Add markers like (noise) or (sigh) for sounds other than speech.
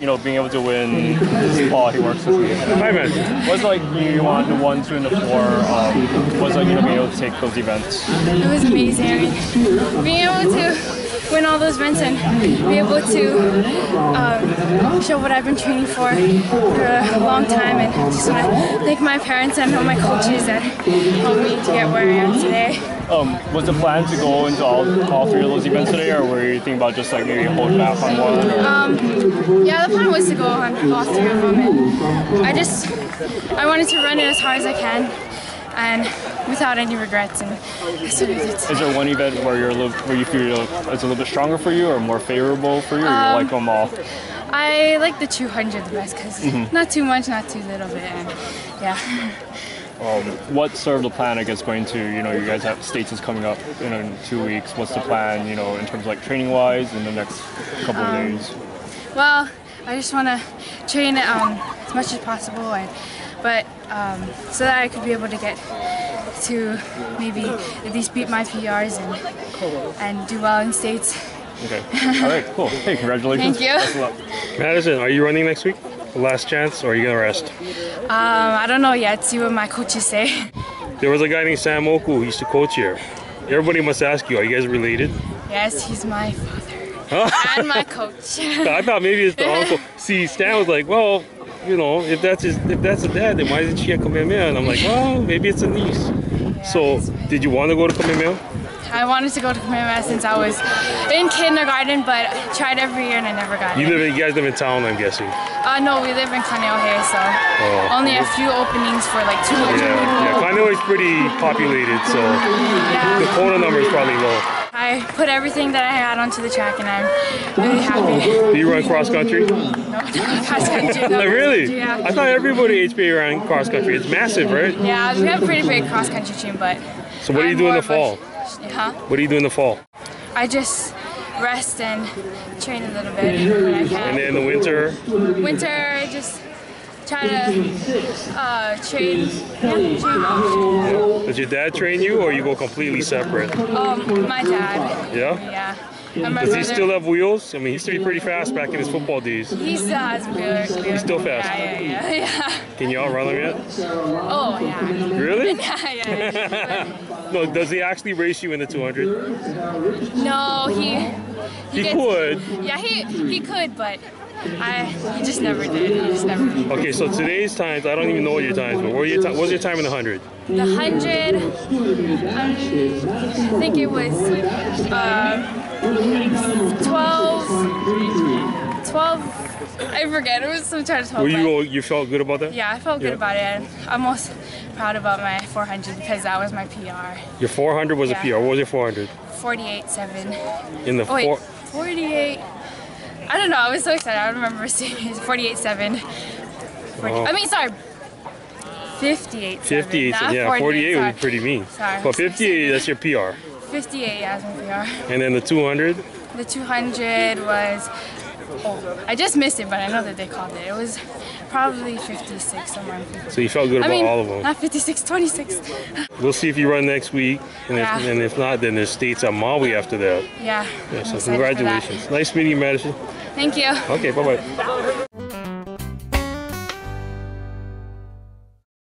you know, being able to win. This is Paul. He works with me. Hi, man. What's like you want the one, two, and the four? Um, what's like you know being able to take those events? It was amazing. Being able to win all those events and be able to um, show what I've been training for for a long time. And just want to thank my parents and all my coaches that helped me to get where I am today. Um, was the plan to go into all, all three of those events today, or were you thinking about just like maybe hold back on one? Um, yeah, the plan was to go on all three of them, and I just I wanted to run it as hard as I can, and without any regrets. And what did. Is there one event where you're a little, where you feel it's a little bit stronger for you, or more favorable for you, or you Um, like them all? I like the 200 the best because not too much, not too little bit, and yeah. Um, what's sort of the plan, I guess, going to, you know, you guys have states is coming up in, in two weeks. What's the plan, you know, in terms of like training wise in the next couple of days? Well, I just want to train um, as much as possible, and but um, so that I could be able to get to maybe at least beat my PRs and and do well in states. Okay. All right, cool. Hey, congratulations. Thank you. Best of luck. Madison, are you running next week? Last chance, or are you gonna rest? Um, I don't know yet. See what my coaches say. There was a guy named Sam Moku who used to coach here. Everybody must ask you, are you guys related? Yes, he's my father and my coach. (laughs) I thought maybe it's the uncle. (laughs) See, Stan was like, well, you know, if that's his, if that's a dad, then why isn't she at Kamehameha? And I'm like, well, maybe it's a niece. So, did you want to go to Kamehameha? I wanted to go to Kamehameha since I was in kindergarten, but I tried every year and I never got You it. live, in, you guys live in town, I'm guessing. Uh, no, we live in Kaneohe, so Oh. only a few openings for like 200 Yeah, yeah. people. Kaneohe is pretty populated, so the Yeah. quota number is probably low. I put everything that I had onto the track and I'm really happy. Do you run cross country? No, (laughs) cross country. No, really? Yeah. I thought everybody at HBA ran cross country. It's massive, right? Yeah, we have a pretty big cross country team, but. So what do you do in the fall? of Huh? What do you do in the fall? I just rest and train a little bit when I can. And then in the winter, Winter, I just try to uh, train. Yeah, does your dad train you, or you go completely separate? Um, my dad. Yeah. Yeah. Does he still have wheels? I mean, he used to be pretty fast back in his football days. He still has good. He's still fast. Yeah, yeah, yeah. (laughs) yeah. Can you outrun him yet? Oh, yeah. Really? (laughs) Yeah, yeah. (laughs) No. Does he actually race you in the 200? No, he. He gets- could. Yeah, he he could, but I he just never did. He just never did. Okay, so today's times, I don't even know what your times, what, were your what was your time in the 100? The hundred, um, I think it was uh, 12, 12, I forget, it was some kind of 12. Were you you felt good about that? yeah, I felt good about it. And I'm most proud about my 400 because that was my PR. Your 400 was Yeah. a PR. What was your 400? 48.7. In the Oh, wait, 48. I don't know, I was so excited. I don't remember seeing it. 48.7. 40, Oh. I mean, sorry. 58. 58, not yeah, 48, 48 sorry. would be pretty mean. Sorry. But 58, that's your PR. 58, yeah, that's my PR. And then the 200, The 200 was, oh, I just missed it, but I know that they called it. It was probably 56, somewhere in 56. so you felt good I about mean, all of them. not 56, 26. We'll see if you run next week, and if, and if not, then there's states at Maui after that. Yeah. Yeah, so excited for that. congratulations. Nice meeting you, Madison. Thank you. Okay, bye bye.